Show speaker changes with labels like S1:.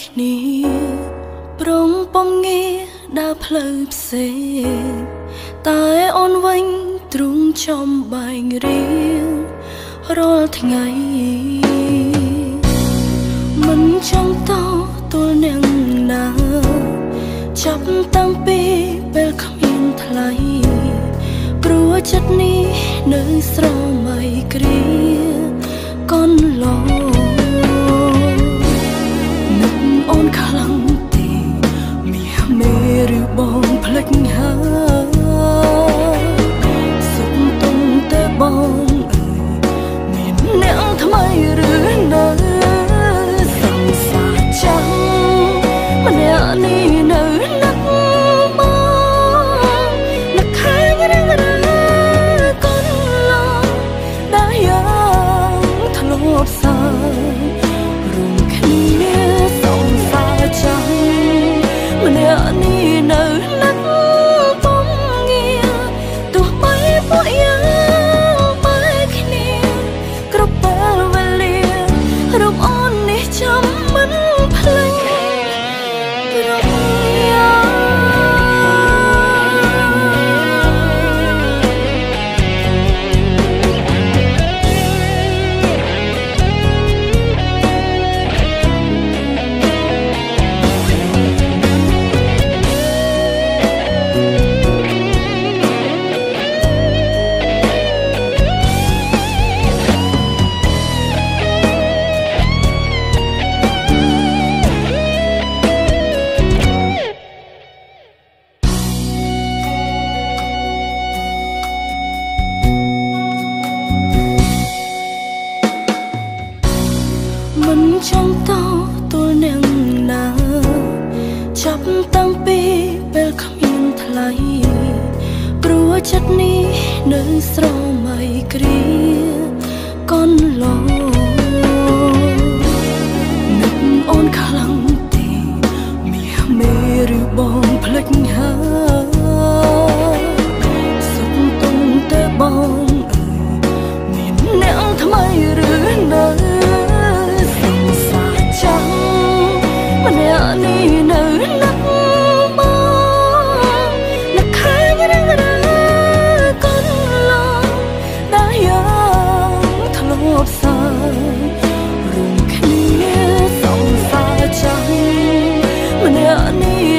S1: គ្នាព្រមពំងាដើរផ្លូវផ្សេងតែអូនវិញទ្រូងចំបែងរៀងរាល់ថ្ងៃមិនចង់តទល់នឹងណាចាប់តាំងពីពេលគ្មានថ្លៃព្រោះចិត្តនេះនៅស្រមៃគ្រាកូន ច ពីពេលគ្មានថ្លៃព្រោះចិត្តនេះនៅស្រមៃគ្រាកូនឡងនឹកអូនខ្លាំងទេមាសមេឬបងភ្លេចហើយសុំទុំតែបងអើយមានអ្នកថ្មីឬនៅសា need